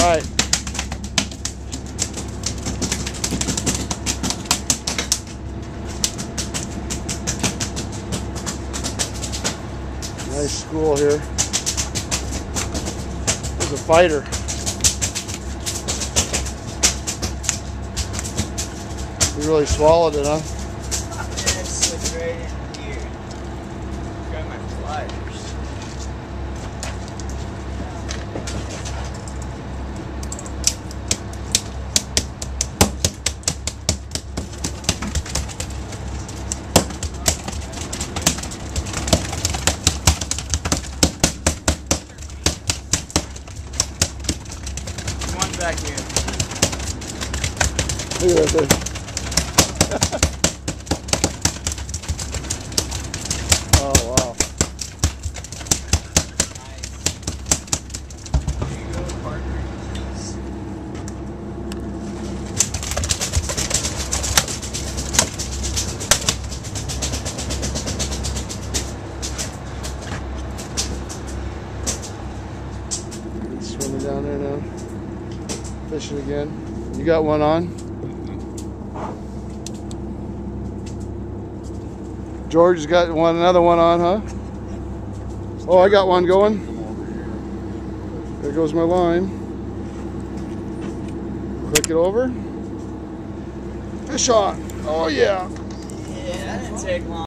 right. Nice school here. There's a fighter. He really swallowed it, huh? In back here. Look at that oh, wow. Down there now. Fishing again. You got one on? George's got one, another one on, huh? Oh, I got one going. There goes my line. Click it over. Fish on. Oh yeah. Yeah, that didn't take long.